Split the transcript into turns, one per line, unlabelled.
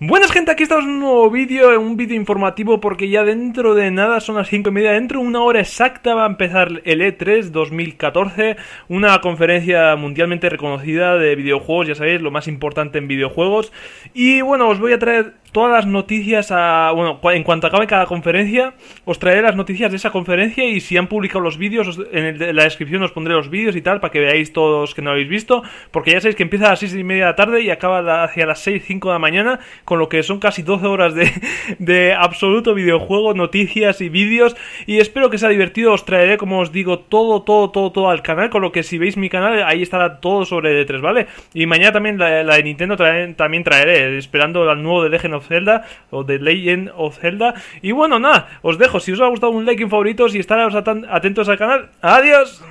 Buenas gente, aquí estamos en un nuevo vídeo, un vídeo informativo porque ya dentro de nada son las 5 y media, dentro de una hora exacta va a empezar el E3 2014, una conferencia mundialmente reconocida de videojuegos, ya sabéis, lo más importante en videojuegos. Y bueno, os voy a traer todas las noticias a, bueno, en cuanto acabe cada conferencia, os traeré las noticias de esa conferencia y si han publicado los vídeos, en, la descripción os pondré los vídeos y tal para que veáis todos que no habéis visto, porque ya sabéis que empieza a las 6 y media de la tarde y acaba hacia las 6, 5 de la mañana, con lo que son casi 12 horas de, de absoluto videojuego, noticias y vídeos y espero que sea divertido, os traeré como os digo todo, todo, todo, todo al canal, con lo que si veis mi canal ahí estará todo sobre D3, ¿vale? Y mañana también la, de Nintendo también traeré, esperando al nuevo de Legend of Zelda o The Legend of Zelda. Y bueno, nada, os dejo. Si os ha gustado un like en favoritos y estaros atentos al canal. ¡Adiós!